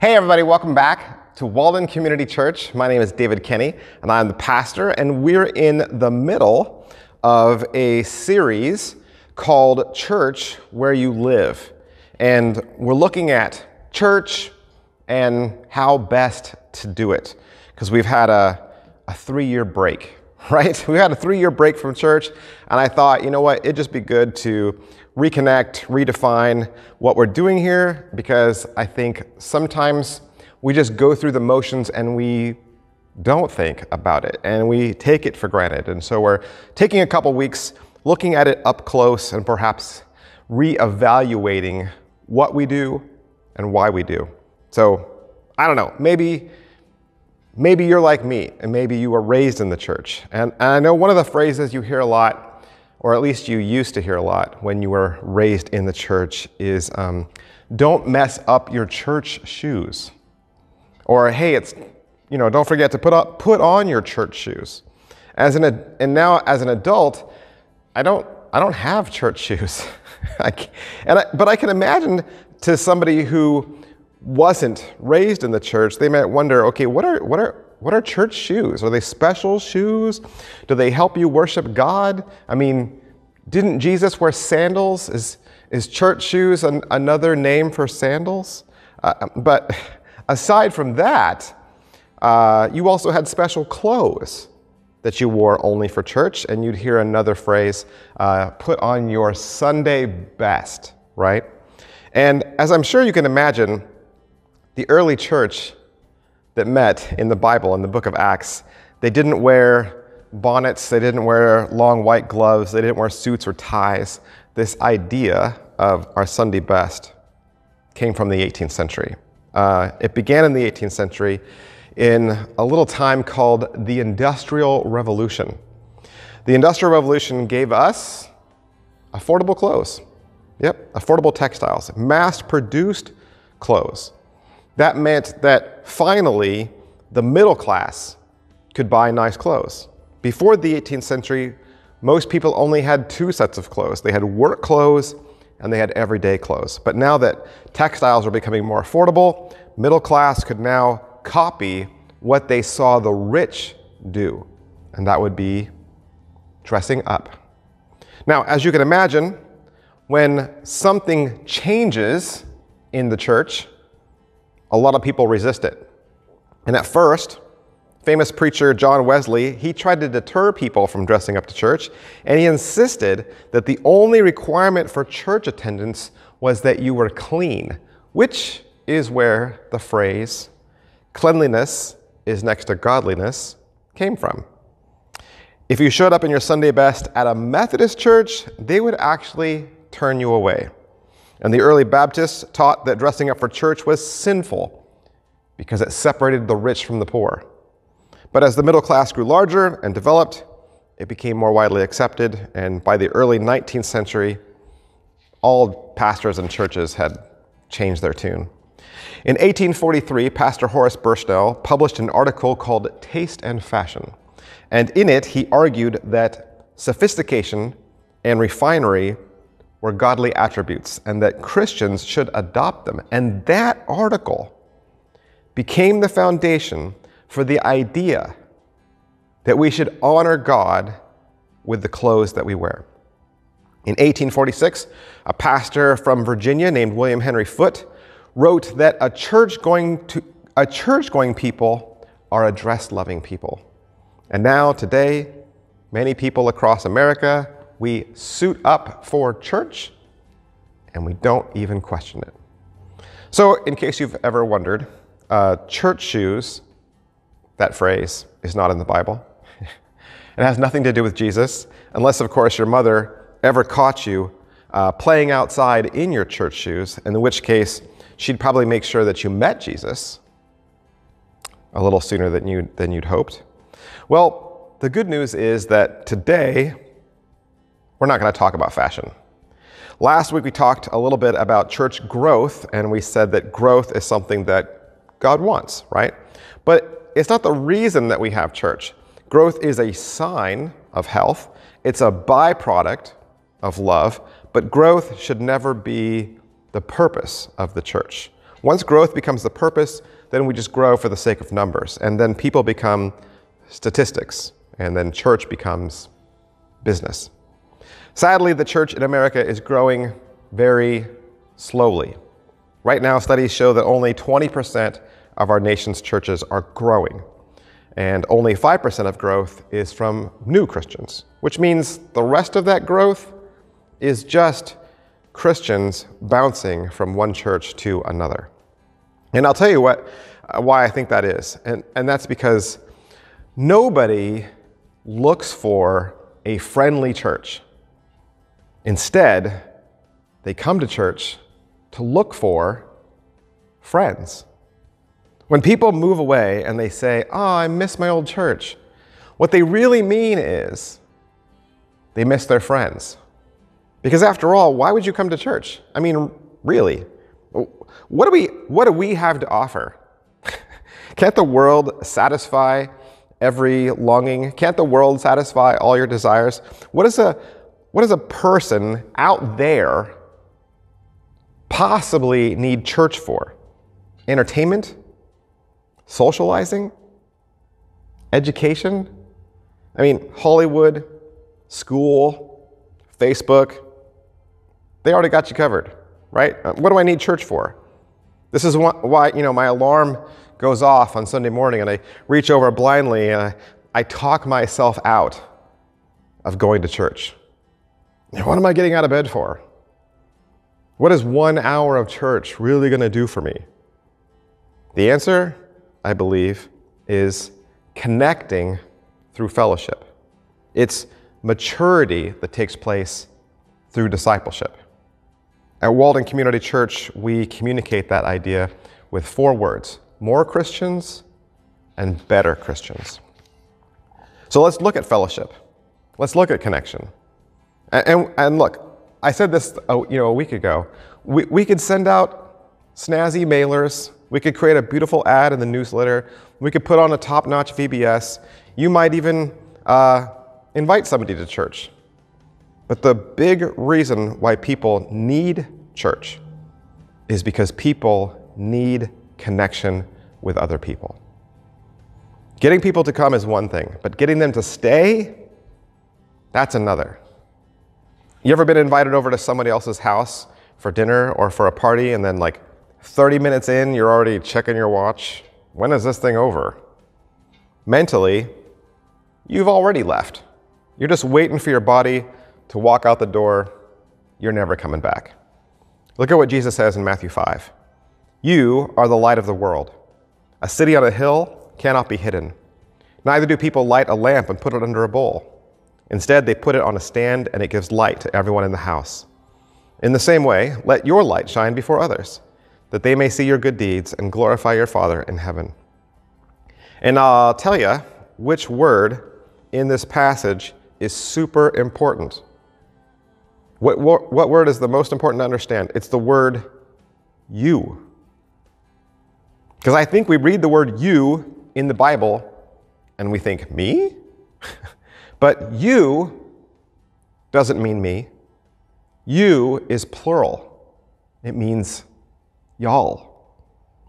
Hey, everybody, welcome back to Walden Community Church. My name is David Kenney, and I'm the pastor, and we're in the middle of a series called Church Where You Live. And we're looking at church and how best to do it, because we've had a, a three year break, right? We had a three year break from church, and I thought, you know what, it'd just be good to reconnect, redefine what we're doing here because I think sometimes we just go through the motions and we don't think about it and we take it for granted. And so we're taking a couple weeks looking at it up close and perhaps reevaluating what we do and why we do. So I don't know, maybe maybe you're like me and maybe you were raised in the church. And, and I know one of the phrases you hear a lot or at least you used to hear a lot when you were raised in the church, is um, don't mess up your church shoes. Or, hey, it's, you know, don't forget to put, up, put on your church shoes. As an, and now, as an adult, I don't, I don't have church shoes. I and I, but I can imagine to somebody who wasn't raised in the church, they might wonder, okay, what are, what are, what are church shoes? Are they special shoes? Do they help you worship God? I mean, didn't Jesus wear sandals? Is, is church shoes an, another name for sandals? Uh, but aside from that, uh, you also had special clothes that you wore only for church, and you'd hear another phrase uh, put on your Sunday best, right? And as I'm sure you can imagine, the early church that met in the Bible, in the book of Acts, they didn't wear bonnets, they didn't wear long white gloves, they didn't wear suits or ties. This idea of our Sunday best came from the 18th century. Uh, it began in the 18th century in a little time called the Industrial Revolution. The Industrial Revolution gave us affordable clothes. Yep, affordable textiles, mass produced clothes. That meant that finally the middle class could buy nice clothes. Before the 18th century, most people only had two sets of clothes. They had work clothes and they had everyday clothes. But now that textiles are becoming more affordable, middle class could now copy what they saw the rich do, and that would be dressing up. Now, as you can imagine, when something changes in the church, a lot of people resist it. And at first, famous preacher John Wesley, he tried to deter people from dressing up to church, and he insisted that the only requirement for church attendance was that you were clean, which is where the phrase cleanliness is next to godliness came from. If you showed up in your Sunday best at a Methodist church, they would actually turn you away. And the early Baptists taught that dressing up for church was sinful because it separated the rich from the poor. But as the middle class grew larger and developed, it became more widely accepted, and by the early 19th century, all pastors and churches had changed their tune. In 1843, Pastor Horace Bushnell published an article called Taste and Fashion, and in it he argued that sophistication and refinery were godly attributes and that Christians should adopt them. And that article became the foundation for the idea that we should honor God with the clothes that we wear. In 1846, a pastor from Virginia named William Henry Foote wrote that a church going to a church going people are a dress loving people. And now today, many people across America we suit up for church and we don't even question it. So, in case you've ever wondered, uh, church shoes, that phrase, is not in the Bible. it has nothing to do with Jesus, unless, of course, your mother ever caught you uh, playing outside in your church shoes, in which case she'd probably make sure that you met Jesus a little sooner than, you, than you'd hoped. Well, the good news is that today we're not going to talk about fashion. Last week we talked a little bit about church growth, and we said that growth is something that God wants, right? But it's not the reason that we have church. Growth is a sign of health, it's a byproduct of love, but growth should never be the purpose of the church. Once growth becomes the purpose, then we just grow for the sake of numbers. And then people become statistics. And then church becomes business. Sadly, the church in America is growing very slowly. Right now, studies show that only 20% of our nation's churches are growing, and only 5% of growth is from new Christians, which means the rest of that growth is just Christians bouncing from one church to another. And I'll tell you what, uh, why I think that is, and, and that's because nobody looks for a friendly church. Instead, they come to church to look for friends. When people move away and they say, Oh, I miss my old church, what they really mean is they miss their friends. Because after all, why would you come to church? I mean, really, what do we, what do we have to offer? Can't the world satisfy every longing? Can't the world satisfy all your desires? What is a, what does a person out there possibly need church for? Entertainment? Socializing? Education? I mean, Hollywood, school, Facebook, they already got you covered, right? Uh, what do I need church for? This is why, you know, my alarm goes off on Sunday morning and I reach over blindly and I, I talk myself out of going to church. What am I getting out of bed for? What is one hour of church really going to do for me? The answer, I believe, is connecting through fellowship. It's maturity that takes place through discipleship. At Walden Community Church, we communicate that idea with four words more Christians and better Christians. So let's look at fellowship. Let's look at connection. And, and, and look, I said this uh, you know, a week ago. We, we could send out snazzy mailers. We could create a beautiful ad in the newsletter. We could put on a top notch VBS. You might even uh, invite somebody to church. But the big reason why people need church is because people need connection with other people. Getting people to come is one thing, but getting them to stay, that's another. You ever been invited over to somebody else's house for dinner or for a party, and then like 30 minutes in, you're already checking your watch? When is this thing over? Mentally, you've already left. You're just waiting for your body to walk out the door. You're never coming back. Look at what Jesus says in Matthew 5. You are the light of the world. A city on a hill cannot be hidden. Neither do people light a lamp and put it under a bowl. Instead, they put it on a stand and it gives light to everyone in the house. In the same way, let your light shine before others, that they may see your good deeds and glorify your Father in heaven. And I'll tell you which word in this passage is super important. What, what, what word is the most important to understand? It's the word you. Because I think we read the word you in the Bible and we think, me? but you doesn't mean me. You is plural, it means y'all,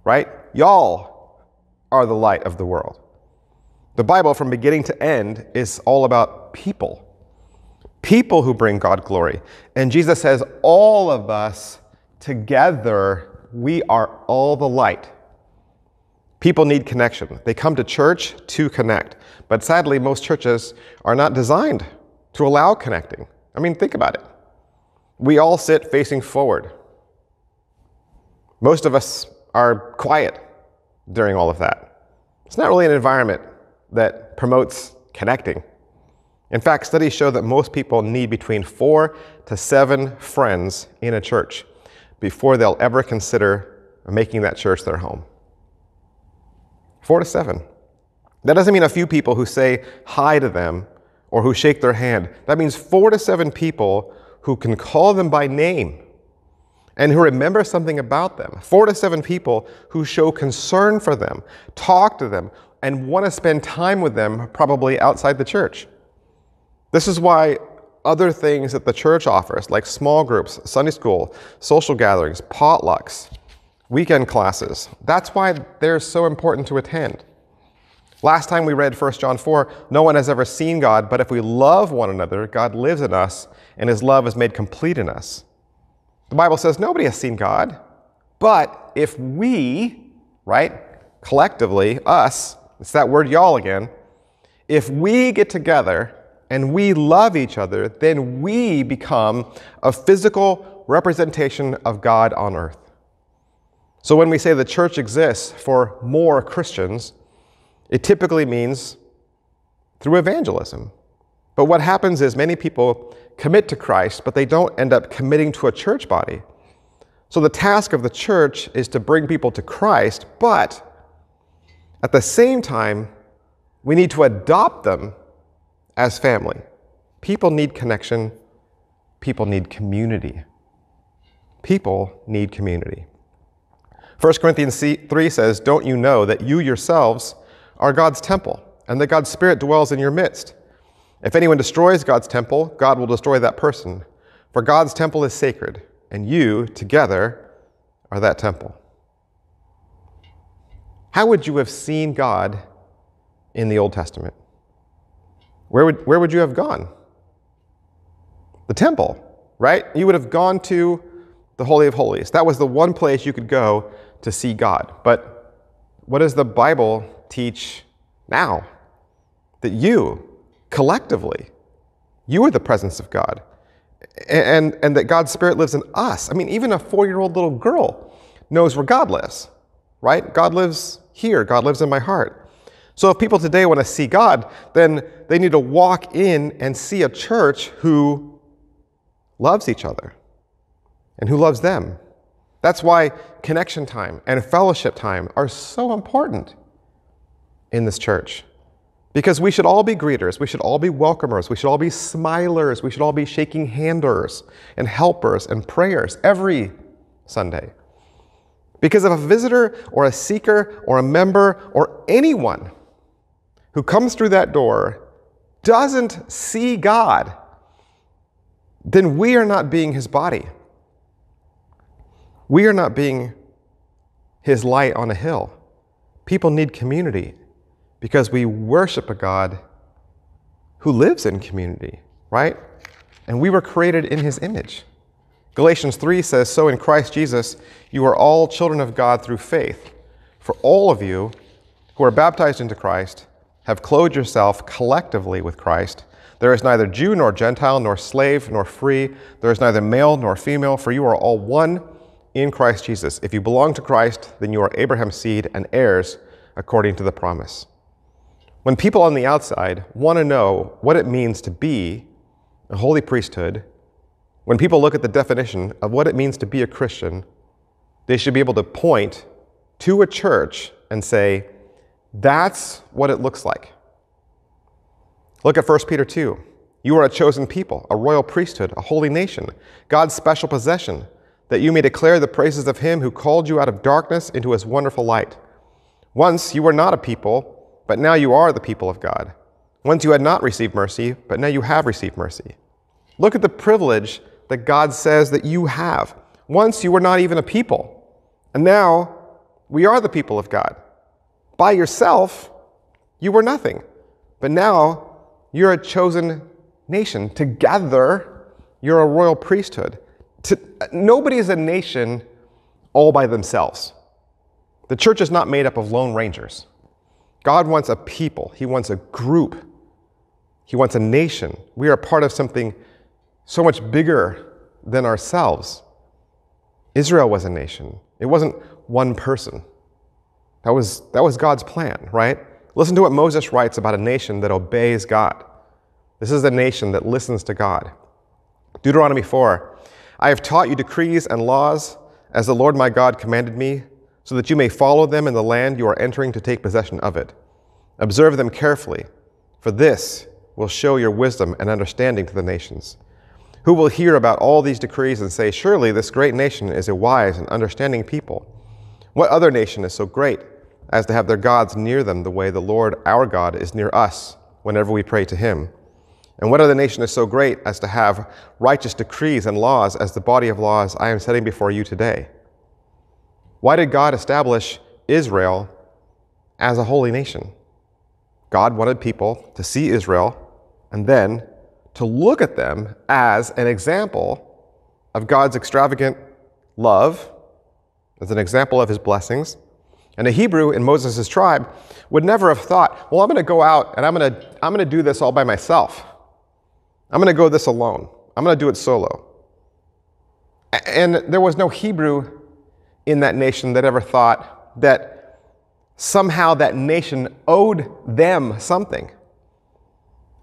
right? Y'all are the light of the world. The Bible, from beginning to end, is all about people. People who bring God glory. And Jesus says, all of us together, we are all the light People need connection. They come to church to connect. But sadly, most churches are not designed to allow connecting. I mean, think about it. We all sit facing forward. Most of us are quiet during all of that. It's not really an environment that promotes connecting. In fact, studies show that most people need between four to seven friends in a church before they'll ever consider making that church their home. Four to seven. That doesn't mean a few people who say hi to them or who shake their hand. That means four to seven people who can call them by name and who remember something about them. Four to seven people who show concern for them, talk to them, and want to spend time with them, probably outside the church. This is why other things that the church offers, like small groups, Sunday school, social gatherings, potlucks, weekend classes. That's why they're so important to attend. Last time we read 1 John 4, no one has ever seen God, but if we love one another, God lives in us, and his love is made complete in us. The Bible says nobody has seen God, but if we, right, collectively, us, it's that word y'all again, if we get together and we love each other, then we become a physical representation of God on earth. So when we say the church exists for more Christians, it typically means through evangelism. But what happens is many people commit to Christ, but they don't end up committing to a church body. So the task of the church is to bring people to Christ, but at the same time, we need to adopt them as family. People need connection, people need community. People need community. 1 Corinthians 3 says, Don't you know that you yourselves are God's temple, and that God's Spirit dwells in your midst? If anyone destroys God's temple, God will destroy that person. For God's temple is sacred, and you, together, are that temple. How would you have seen God in the Old Testament? Where would, where would you have gone? The temple, right? You would have gone to the Holy of Holies. That was the one place you could go to see God. But what does the Bible teach now? That you, collectively, you are the presence of God. And, and that God's Spirit lives in us. I mean, even a four year old little girl knows where God lives, right? God lives here, God lives in my heart. So if people today want to see God, then they need to walk in and see a church who loves each other and who loves them. That's why connection time and fellowship time are so important in this church. Because we should all be greeters, we should all be welcomers, we should all be smilers, we should all be shaking handers and helpers and prayers every Sunday. Because if a visitor or a seeker or a member or anyone who comes through that door doesn't see God, then we are not being his body. We are not being his light on a hill. People need community because we worship a God who lives in community, right? And we were created in his image. Galatians 3 says, So in Christ Jesus, you are all children of God through faith. For all of you who are baptized into Christ have clothed yourself collectively with Christ. There is neither Jew nor Gentile, nor slave nor free. There is neither male nor female, for you are all one in Christ Jesus. If you belong to Christ, then you are Abraham's seed and heirs according to the promise. When people on the outside want to know what it means to be a holy priesthood, when people look at the definition of what it means to be a Christian, they should be able to point to a church and say, that's what it looks like. Look at 1 Peter 2. You are a chosen people, a royal priesthood, a holy nation, God's special possession, that you may declare the praises of him who called you out of darkness into his wonderful light. Once you were not a people, but now you are the people of God. Once you had not received mercy, but now you have received mercy. Look at the privilege that God says that you have. Once you were not even a people, and now we are the people of God. By yourself, you were nothing. But now you're a chosen nation. Together, you're a royal priesthood. To, nobody is a nation all by themselves. The church is not made up of lone rangers. God wants a people, He wants a group, He wants a nation. We are part of something so much bigger than ourselves. Israel was a nation, it wasn't one person. That was, that was God's plan, right? Listen to what Moses writes about a nation that obeys God. This is a nation that listens to God. Deuteronomy 4 I have taught you decrees and laws as the Lord my God commanded me, so that you may follow them in the land you are entering to take possession of it. Observe them carefully, for this will show your wisdom and understanding to the nations. Who will hear about all these decrees and say, Surely this great nation is a wise and understanding people? What other nation is so great? as to have their gods near them the way the Lord our God is near us whenever we pray to him. And what other nation is so great as to have righteous decrees and laws as the body of laws I am setting before you today? Why did God establish Israel as a holy nation? God wanted people to see Israel and then to look at them as an example of God's extravagant love, as an example of his blessings. And a Hebrew in Moses' tribe would never have thought, well, I'm going to go out and I'm going to, I'm going to do this all by myself. I'm going to go this alone. I'm going to do it solo. And there was no Hebrew in that nation that ever thought that somehow that nation owed them something.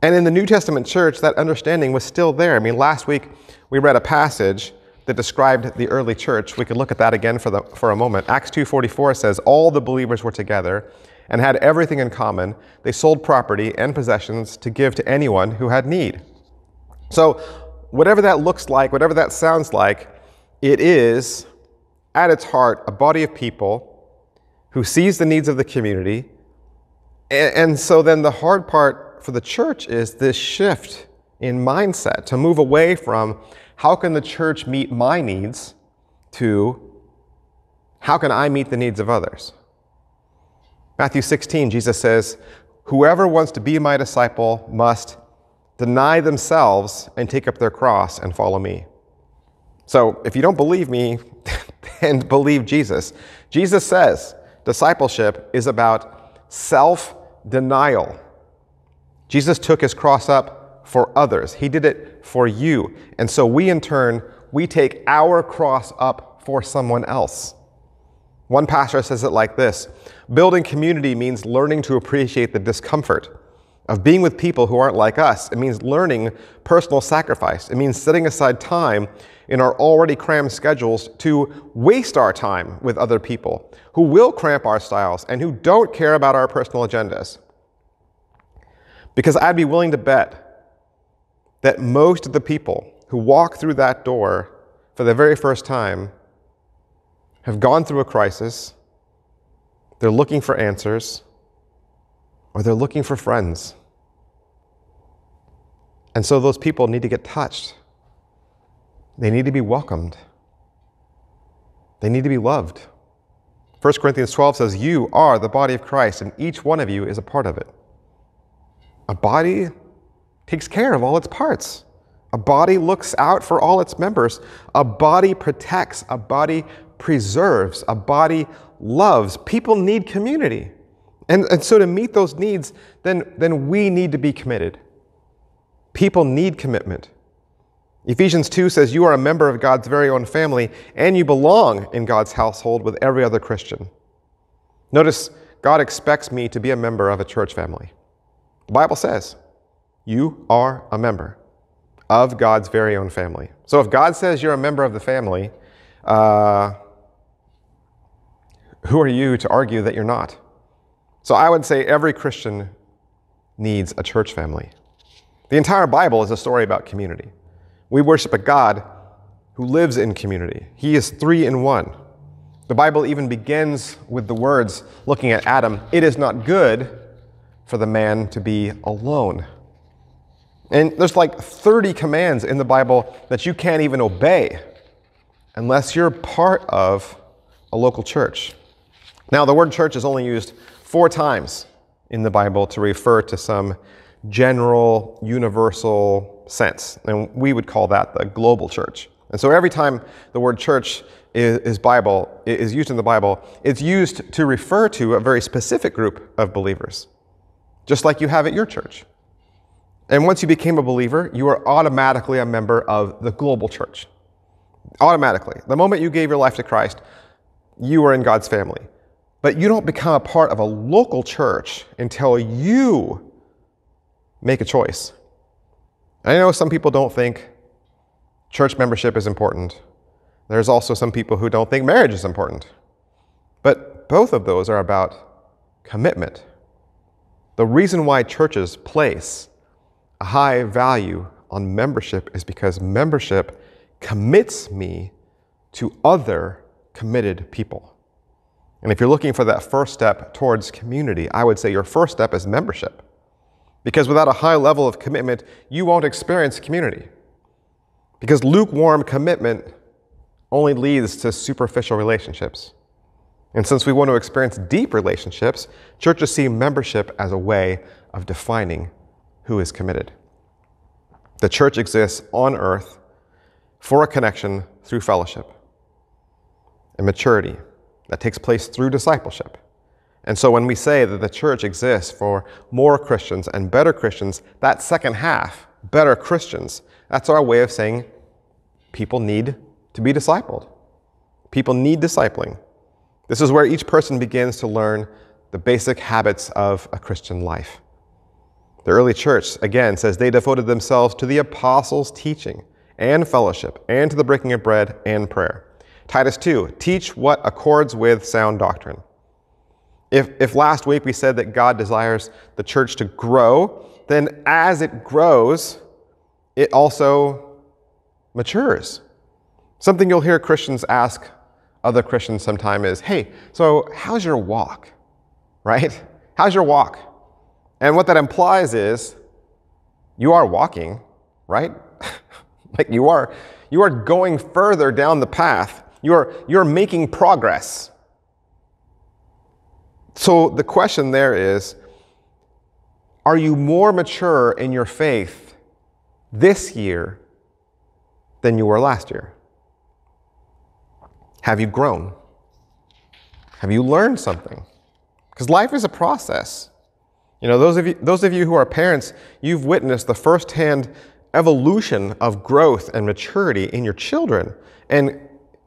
And in the New Testament church, that understanding was still there. I mean, last week we read a passage that described the early church. We could look at that again for, the, for a moment. Acts 2.44 says, All the believers were together and had everything in common. They sold property and possessions to give to anyone who had need. So, whatever that looks like, whatever that sounds like, it is, at its heart, a body of people who sees the needs of the community. And, so then the hard part for the church is this shift in mindset to move away from how can the church meet my needs to how can I meet the needs of others? Matthew 16, Jesus says, Whoever wants to be my disciple must deny themselves and take up their cross and follow me. So if you don't believe me, then believe Jesus. Jesus says discipleship is about self denial. Jesus took his cross up for others. He did it for you. And so we, in turn, we take our cross up for someone else. One pastor says it like this Building community means learning to appreciate the discomfort of being with people who aren't like us. It means learning personal sacrifice. It means setting aside time in our already crammed schedules to waste our time with other people who will cramp our styles and who don't care about our personal agendas. Because I'd be willing to bet that most of the people who walk through that door for the very first time have gone through a crisis, they're looking for answers, or they're looking for friends. And so those people need to get touched. They need to be welcomed. They need to be loved. 1 Corinthians 12 says, You are the body of Christ, and each one of you is a part of it. A body takes care of all its parts. A body looks out for all its members. A body protects. A body preserves. A body loves. People need community. And, and so to meet those needs, then, then we need to be committed. People need commitment. Ephesians 2 says, You are a member of God's very own family, and you belong in God's household with every other Christian. Notice, God expects me to be a member of a church family. The Bible says you are a member of God's very own family. So if God says you're a member of the family, uh, who are you to argue that you're not? So I would say every Christian needs a church family. The entire Bible is a story about community. We worship a God who lives in community. He is three in one. The Bible even begins with the words looking at Adam, it is not good for the man to be alone. And there's like 30 commands in the Bible that you can't even obey unless you're part of a local church. Now, the word church is only used four times in the Bible to refer to some general, universal sense. And we would call that the global church. And so every time the word church is, Bible is used in the Bible, it's used to refer to a very specific group of believers just like you have at your church. And once you became a believer, you are automatically a member of the global church. Automatically. The moment you gave your life to Christ, you are in God's family. But you don't become a part of a local church until you make a choice. I know some people don't think church membership is important. There's also some people who don't think marriage is important. But both of those are about commitment. The reason why churches place a high value on membership is because membership commits me to other committed people. And if you're looking for that first step towards community, I would say your first step is membership. Because without a high level of commitment, you won't experience community. Because lukewarm commitment only leads to superficial relationships. And since we want to experience deep relationships, churches see membership as a way of defining who is committed. The church exists on earth for a connection through fellowship and maturity that takes place through discipleship. And so when we say that the church exists for more Christians and better Christians, that second half, better Christians, that's our way of saying people need to be discipled. People need discipling. This is where each person begins to learn the basic habits of a Christian life. The early church, again, says they devoted themselves to the apostles' teaching and fellowship, and to the breaking of bread and prayer. Titus 2 teach what accords with sound doctrine. If, if last week we said that God desires the church to grow, then as it grows, it also matures. Something you'll hear Christians ask other Christians sometime is, hey, so how's your walk? Right? How's your walk? And what that implies is you are walking, right? like you are you are going further down the path. You're you're making progress. So the question there is are you more mature in your faith this year than you were last year? Have you grown? Have you learned something? Because life is a process. You know, those of you, those of you who are parents, you've witnessed the firsthand evolution of growth and maturity in your children. And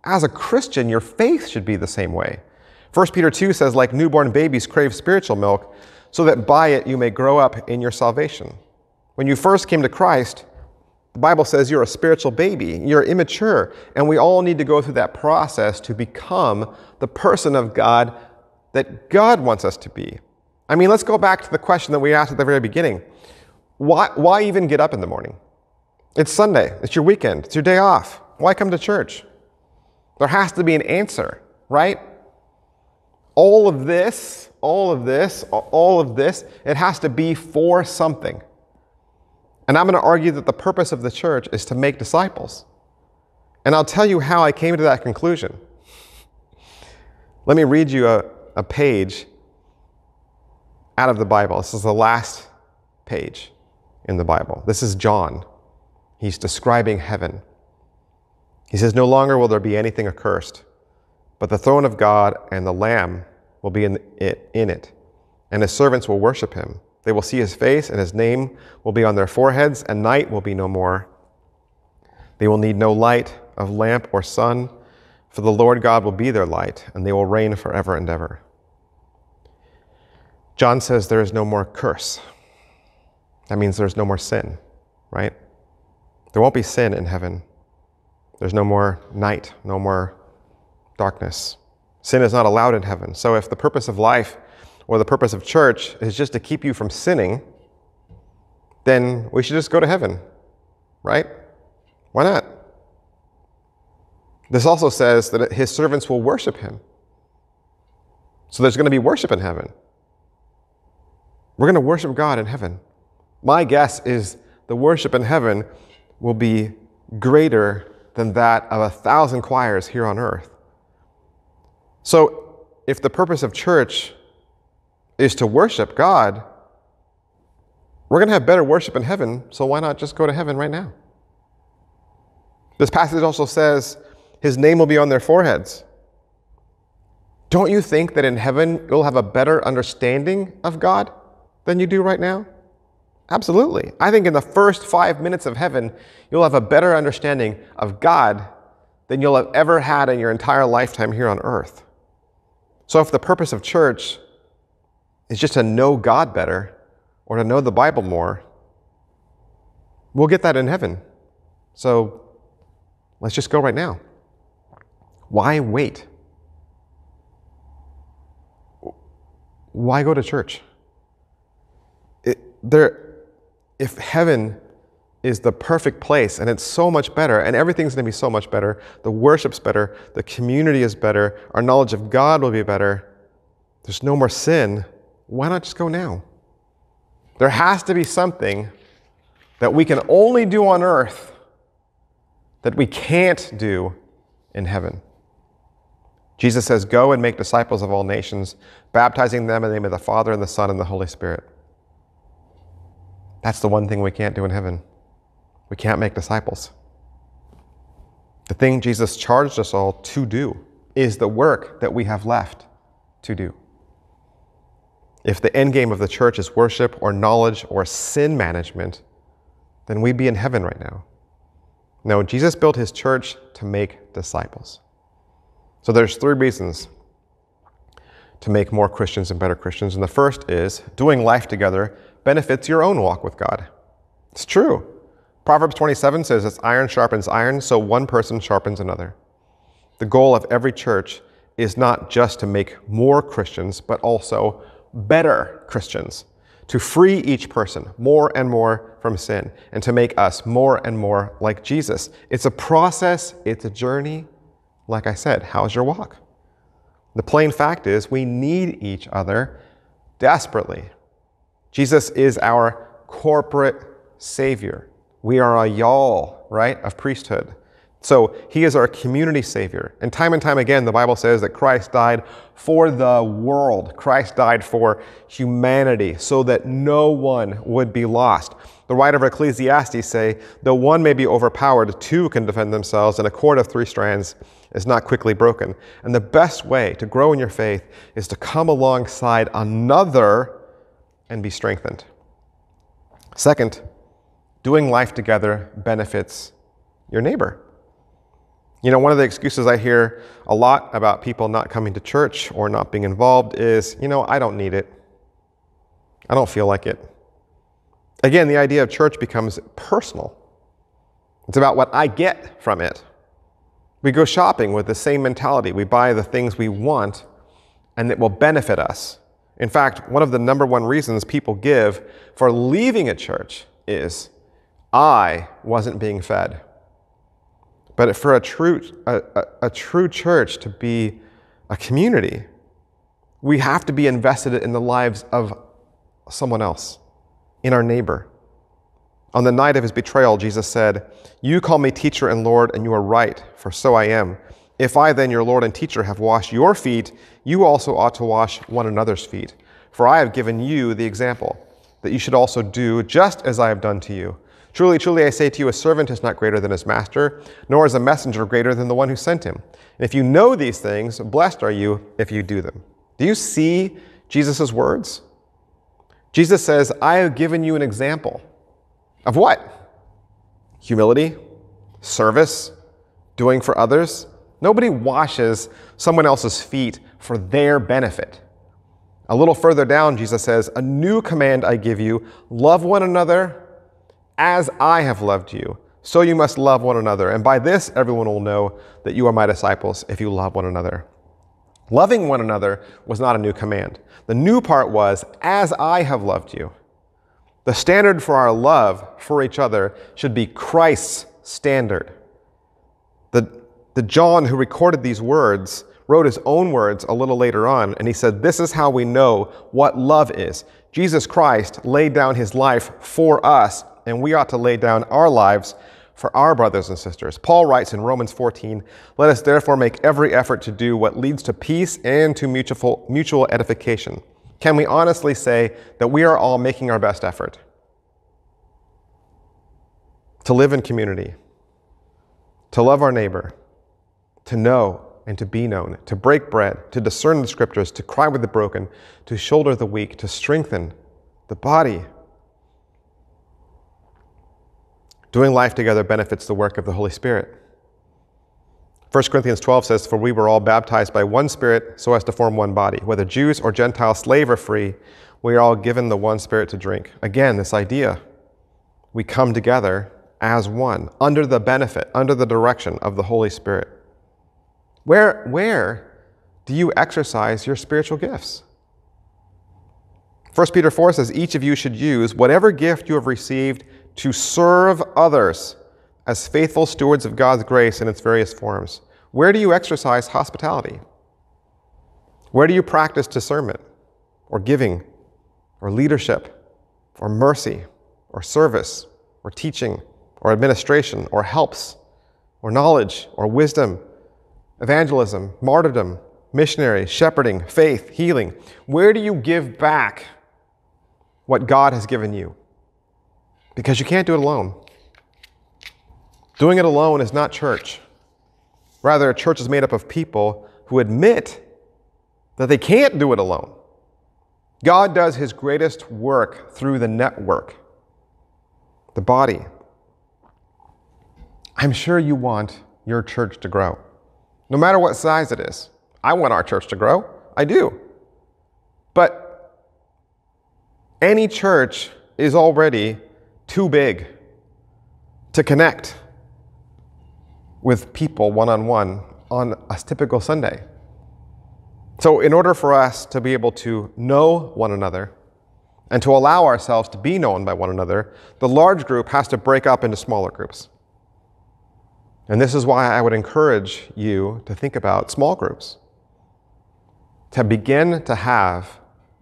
as a Christian, your faith should be the same way. 1 Peter 2 says, like newborn babies crave spiritual milk, so that by it you may grow up in your salvation. When you first came to Christ, the Bible says you're a spiritual baby, you're immature, and we all need to go through that process to become the person of God that God wants us to be. I mean, let's go back to the question that we asked at the very beginning. Why, why even get up in the morning? It's Sunday, it's your weekend, it's your day off. Why come to church? There has to be an answer, right? All of this, all of this, all of this, it has to be for something. And I'm going to argue that the purpose of the church is to make disciples. And I'll tell you how I came to that conclusion. Let me read you a, a page out of the Bible. This is the last page in the Bible. This is John. He's describing heaven. He says, No longer will there be anything accursed, but the throne of God and the Lamb will be in it, in it, and his servants will worship him. They will see his face, and his name will be on their foreheads, and night will be no more. They will need no light of lamp or sun, for the Lord God will be their light, and they will reign forever and ever. John says there is no more curse. That means there's no more sin, right? There won't be sin in heaven. There's no more night, no more darkness. Sin is not allowed in heaven. So if the purpose of life or the purpose of church is just to keep you from sinning, then we should just go to heaven, right? Why not? This also says that his servants will worship him. So there's going to be worship in heaven. We're going to worship God in heaven. My guess is the worship in heaven will be greater than that of a thousand choirs here on earth. So, if the purpose of church is to worship God, we're going to have better worship in heaven, so why not just go to heaven right now? This passage also says, His name will be on their foreheads. Don't you think that in heaven you'll have a better understanding of God? than you do right now? Absolutely. I think in the first five minutes of heaven, you'll have a better understanding of God than you'll have ever had in your entire lifetime here on earth. So, if the purpose of church is just to know God better or to know the Bible more, we'll get that in heaven. So, let's just go right now. Why wait? Why go to church? there, if heaven is the perfect place and it's so much better and everything's going to be so much better, the worship's better, the community is better, our knowledge of God will be better, there's no more sin, why not just go now? There has to be something that we can only do on earth that we can't do in heaven. Jesus says, Go and make disciples of all nations, baptizing them in the name of the Father, and the Son, and the Holy Spirit. That's the one thing we can't do in heaven. We can't make disciples. The thing Jesus charged us all to do is the work that we have left to do. If the end game of the church is worship or knowledge or sin management, then we'd be in heaven right now. No, Jesus built his church to make disciples. So there's three reasons to make more Christians and better Christians. And the first is doing life together benefits your own walk with God. It's true. Proverbs 27 says, As iron sharpens iron, so one person sharpens another. The goal of every church is not just to make more Christians, but also better Christians, to free each person more and more from sin, and to make us more and more like Jesus. It's a process, it's a journey, like I said, how's your walk? The plain fact is, we need each other desperately. Jesus is our corporate Savior. We are a y'all, right, of priesthood. So he is our community Savior. And time and time again, the Bible says that Christ died for the world. Christ died for humanity so that no one would be lost. The writer of Ecclesiastes say, though one may be overpowered, two can defend themselves, and a cord of three strands is not quickly broken. And the best way to grow in your faith is to come alongside another and be strengthened. Second, doing life together benefits your neighbor. You know, one of the excuses I hear a lot about people not coming to church or not being involved is, you know, I don't need it. I don't feel like it. Again, the idea of church becomes personal. It's about what I get from it. We go shopping with the same mentality. We buy the things we want and that will benefit us. In fact, one of the number one reasons people give for leaving a church is I wasn't being fed. But for a true, a, a, a true church to be a community, we have to be invested in the lives of someone else, in our neighbor. On the night of his betrayal, Jesus said, You call me teacher and Lord, and you are right, for so I am. If I, then, your Lord and teacher, have washed your feet, you also ought to wash one another's feet. For I have given you the example, that you should also do just as I have done to you. Truly, truly, I say to you, a servant is not greater than his master, nor is a messenger greater than the one who sent him. And if you know these things, blessed are you if you do them. Do you see Jesus' words? Jesus says, I have given you an example of what? Humility, service, doing for others. Nobody washes someone else's feet for their benefit. A little further down, Jesus says, A new command I give you love one another as I have loved you. So you must love one another. And by this, everyone will know that you are my disciples if you love one another. Loving one another was not a new command. The new part was, As I have loved you. The standard for our love for each other should be Christ's standard. The, the John who recorded these words wrote his own words a little later on, and he said, This is how we know what love is. Jesus Christ laid down his life for us, and we ought to lay down our lives for our brothers and sisters. Paul writes in Romans 14, Let us therefore make every effort to do what leads to peace and to mutual, mutual edification. Can we honestly say that we are all making our best effort to live in community, to love our neighbor, to know and to be known, to break bread, to discern the scriptures, to cry with the broken, to shoulder the weak, to strengthen the body? Doing life together benefits the work of the Holy Spirit. 1 Corinthians 12 says, For we were all baptized by one Spirit so as to form one body. Whether Jews or Gentiles, slave or free, we are all given the one Spirit to drink. Again, this idea. We come together as one, under the benefit, under the direction of the Holy Spirit. Where, where do you exercise your spiritual gifts? 1 Peter 4 says, Each of you should use whatever gift you have received to serve others as faithful stewards of God's grace in its various forms. Where do you exercise hospitality? Where do you practice discernment or giving or leadership or mercy or service or teaching or administration or helps or knowledge or wisdom? evangelism, martyrdom, missionary, shepherding, faith, healing? Where do you give back what God has given you? Because you can't do it alone. Doing it alone is not church. Rather, a church is made up of people who admit that they can't do it alone. God does his greatest work through the network, the body. I'm sure you want your church to grow, no matter what size it is. I want our church to grow. I do. But any church is already too big to connect with people one on one on a typical Sunday. So, in order for us to be able to know one another and to allow ourselves to be known by one another, the large group has to break up into smaller groups. And this is why I would encourage you to think about small groups, to begin to have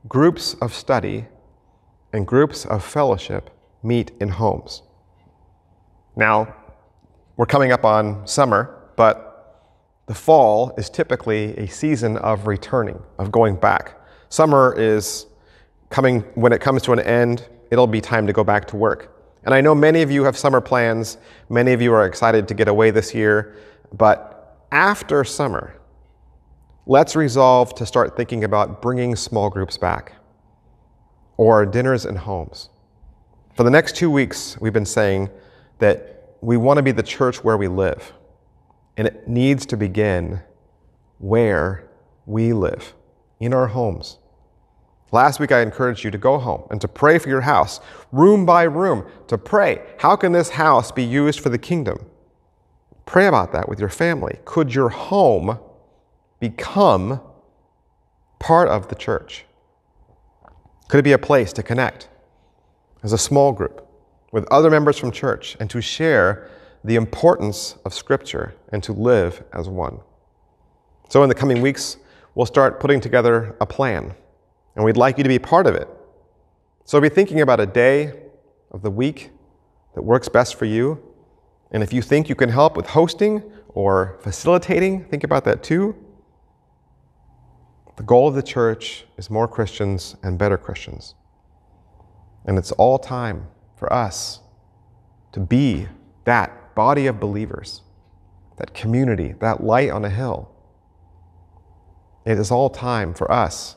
groups of study and groups of fellowship meet in homes. Now, we're coming up on summer, but the fall is typically a season of returning, of going back. Summer is coming, when it comes to an end, it'll be time to go back to work. And I know many of you have summer plans, many of you are excited to get away this year, but after summer, let's resolve to start thinking about bringing small groups back or dinners in homes. For the next two weeks, we've been saying that we want to be the church where we live. And it needs to begin where we live, in our homes. Last week, I encouraged you to go home and to pray for your house, room by room, to pray. How can this house be used for the kingdom? Pray about that with your family. Could your home become part of the church? Could it be a place to connect as a small group with other members from church and to share the importance of Scripture and to live as one. So, in the coming weeks, we'll start putting together a plan, and we'd like you to be part of it. So, be thinking about a day of the week that works best for you. And if you think you can help with hosting or facilitating, think about that too. The goal of the church is more Christians and better Christians. And it's all time for us to be that body of believers, that community, that light on a hill. It is all time for us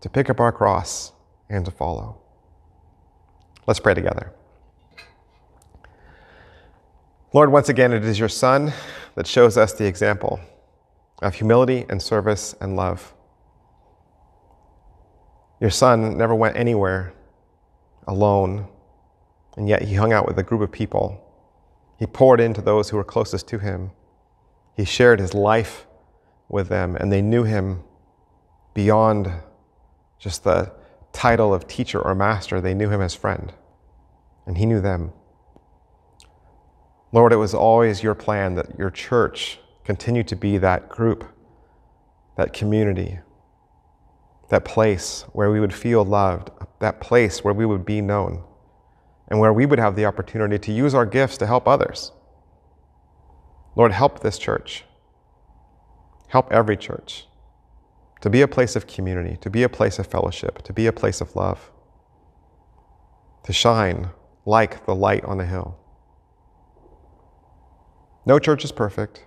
to pick up our cross and to follow. Let's pray together. Lord, once again, it is your Son that shows us the example of humility and service and love. Your Son never went anywhere alone, and yet he hung out with a group of people he poured into those who were closest to him. He shared his life with them, and they knew him beyond just the title of teacher or master. They knew him as friend, and he knew them. Lord, it was always your plan that your church continue to be that group, that community, that place where we would feel loved, that place where we would be known and where we would have the opportunity to use our gifts to help others. Lord, help this church. Help every church to be a place of community, to be a place of fellowship, to be a place of love, to shine like the light on the hill. No church is perfect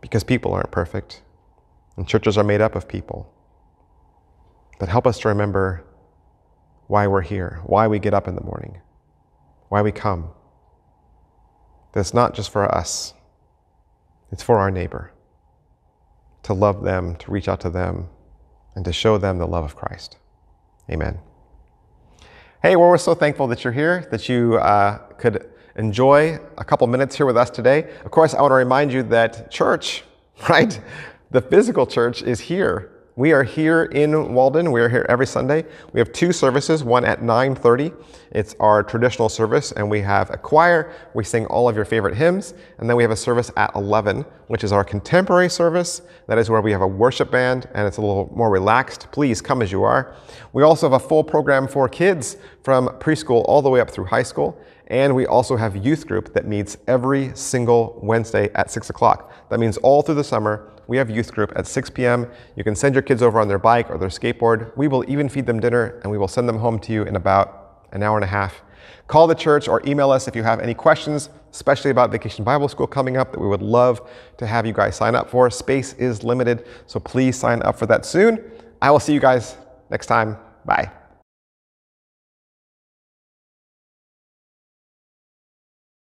because people aren't perfect, and churches are made up of people. But help us to remember why we're here, why we get up in the morning, why we come. That's not just for us, it's for our neighbor. To love them, to reach out to them, and to show them the love of Christ. Amen. Hey, well, we're so thankful that you're here, that you uh, could enjoy a couple minutes here with us today. Of course, I want to remind you that church, right? The physical church is here we are here in Walden. We are here every Sunday. We have two services, one at 9:30. It's our traditional service and we have a choir. We sing all of your favorite hymns, and then we have a service at 11, which is our contemporary service. That is where we have a worship band and it's a little more relaxed. Please come as you are. We also have a full program for kids from preschool all the way up through high school. And we also have youth group that meets every single Wednesday at 6 o'clock. That means all through the summer, we have youth group at 6 p.m. You can send your kids over on their bike or their skateboard. We will even feed them dinner and we will send them home to you in about an hour and a half. Call the church or email us if you have any questions, especially about Vacation Bible School coming up that we would love to have you guys sign up for. Space is limited, so please sign up for that soon. I will see you guys next time. Bye.